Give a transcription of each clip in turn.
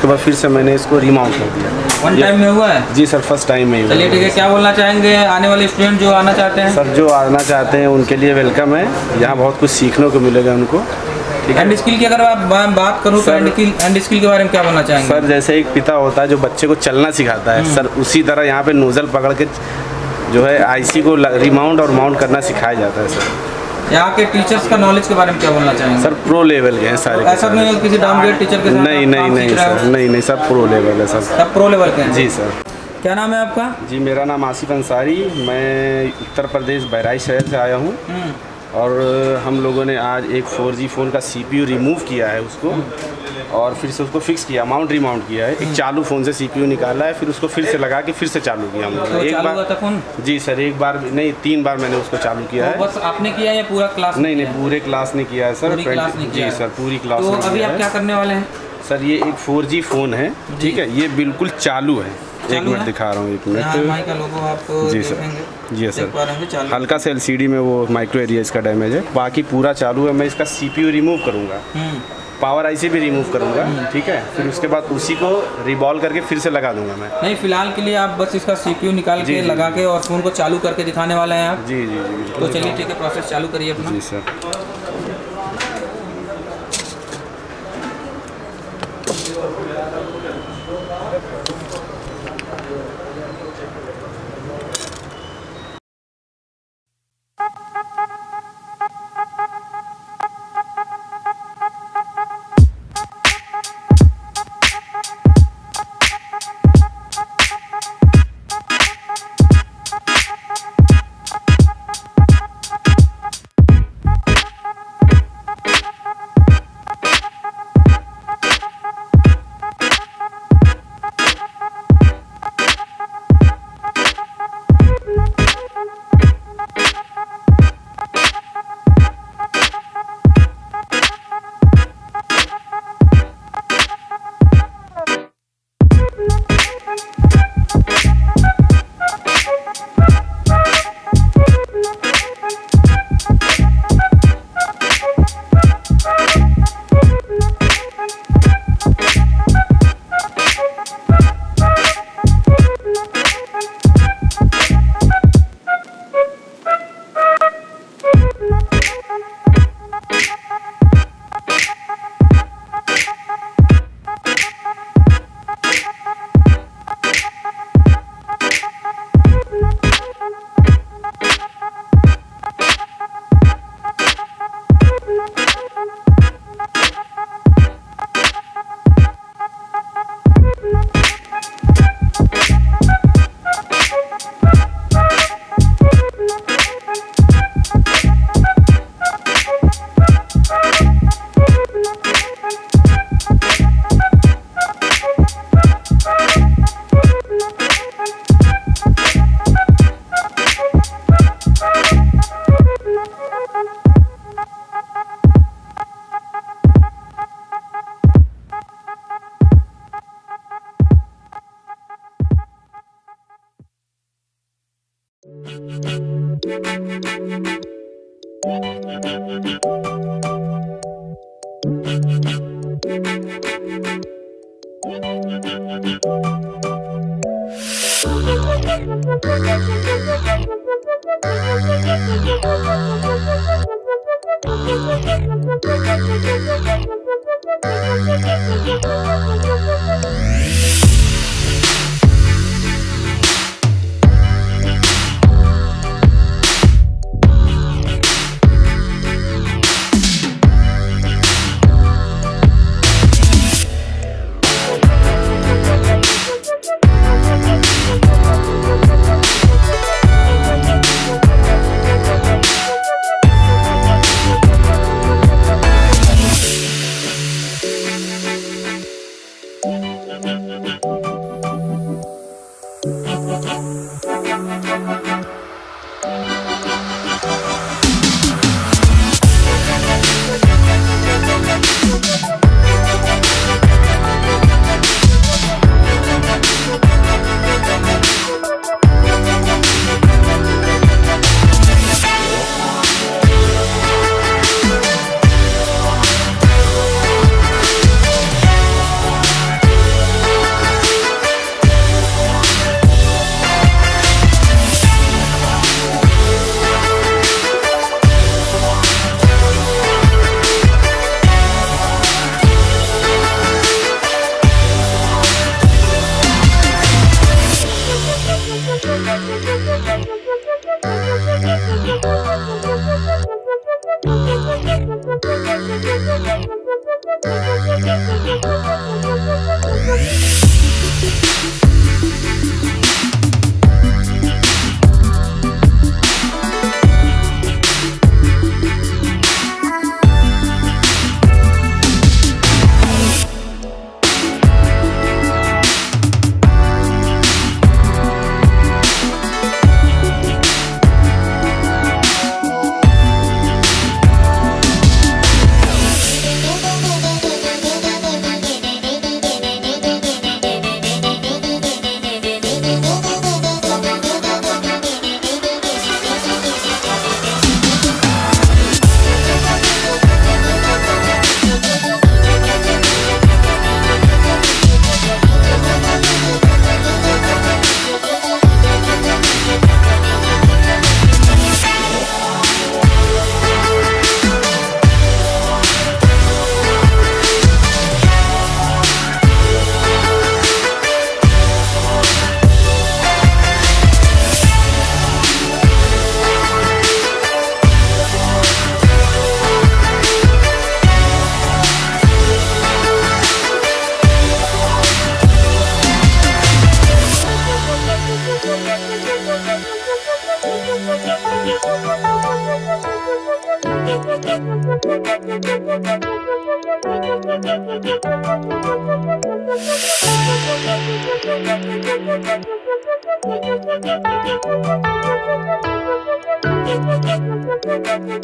उसके बाद फिर से मैंने इसको रिमाउंट कर दिया। वन टाइम में हुआ है? जी सर फ़र्स्ट टाइम में चलिए ठीक है क्या बोलना चाहेंगे आने वाले स्टूडेंट जो आना चाहते हैं? सर जो आना चाहते हैं उनके लिए वेलकम है। यहाँ बहुत कुछ सीखने को मिलेगा उनको। हैंड स्किल की अगर आप बात करूँ तो हैंड स्किल के बारे में क्या बोलना चाहेंगे? सर जैसे एक पिता होता है जो बच्चे को चलना सिखाता है। सर उसी तरह यहाँ पे नोजल पकड़ के जो है आईसी को रिमाउंट और माउंट करना सिखाया जाता है सर। यहाँ के टीचर्स का नॉलेज के बारे में क्या बोलना चाहेंगे? सर प्रो लेवल के हैं सारे ऐसा नहीं है किसी डाउनग्रेड टीचर के साथ नहीं नहीं नहीं सर नहीं नहीं सब प्रो लेवल है सर। सब प्रो लेवल के हैं? जी सर। क्या नाम है आपका? जी मेरा नाम आसिफ अंसारी। मैं उत्तर प्रदेश बहराइच शहर से आया हूँ। हम्म, और हम लोगों ने आज एक 4G फ़ोन का सीपीयू रिमूव किया है उसको और फिर से उसको फिक्स किया माउंट रिमाउंट किया है। एक चालू फ़ोन से सीपीयू निकाला है फिर उसको फिर से लगा के फिर से चालू किया हम लोगों तो ने एक बार जी सर एक बार नहीं तीन बार मैंने उसको चालू किया तो है। बस आपने किया या पूरा क्लास नहीं नहीं पूरे क्लास ने किया है सर पूरी 20 क्लास ने किया जी सर पूरी क्लास तो अभी आप क्या करने वाले हैं? सर ये एक 4G फ़ोन है ठीक है ये बिल्कुल चालू है। एक मिनट दिखा रहा हूँ एक मिनट। का लोगो आप जी सर। जी सर। हल्का से एलसीडी में वो माइक्रो एरिया इसका डैमेज है। बाकी पूरा चालू है मैं इसका सीपीयू रिमूव करूँगा। हम्म, पावर आईसी भी रिमूव करूँगा ठीक है? फिर उसके बाद उसी को रिबॉल करके फिर से लगा दूँगा मैं। नहीं फ़िलहाल के लिए आप बस इसका सीपीयू निकाल के लगा के और फ़ोन को चालू करके दिखाने वाले हैं आप। जी जी जी तो चलिए ठीक है प्रोसेस चालू करिए अपना। जी sir. Thank you.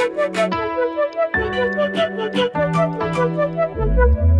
Thank you.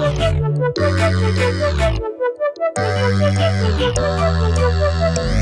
Thank you.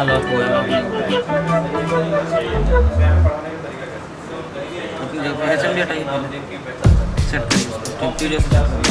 कहाँ लॉक है असेंबली हटाइए पहले सेट करिए उसको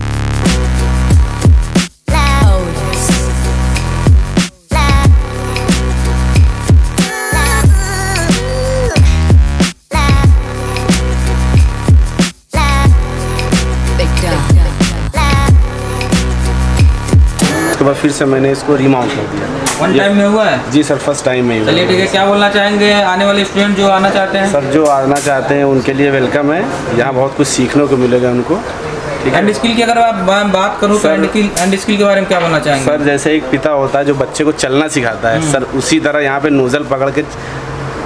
बाद फिर से मैंने इसको रिमाउंट कर दिया। वन टाइम में हुआ है? जी सर फ़र्स्ट टाइम में ही चलिए ठीक है क्या बोलना चाहेंगे? आने वाले स्टूडेंट जो आना चाहते हैं? सर जो आना चाहते हैं उनके लिए वेलकम है। यहाँ बहुत कुछ सीखने को मिलेगा उनको। एंड स्किल की अगर आप बात करूँ तो एंड स्किल एंड स्किल के बारे में क्या बोलना चाहेंगे? सर जैसे एक पिता होता है जो बच्चे को चलना सिखाता है। सर उसी तरह यहाँ पे नोजल पकड़ के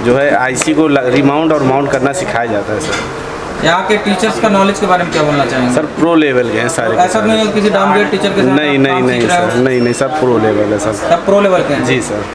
जो है आईसी को रिमाउंट और माउंट करना सिखाया जाता है सर। यहाँ के टीचर्स का नॉलेज के बारे में क्या बोलना चाहेंगे? सर प्रो लेवल के हैं सारे ऐसा नहीं है किसी डाउनग्रेड टीचर के साथ नहीं नहीं नहीं? सर। नहीं नहीं सब प्रो लेवल है सर। सब प्रो लेवल के हैं। जी सर।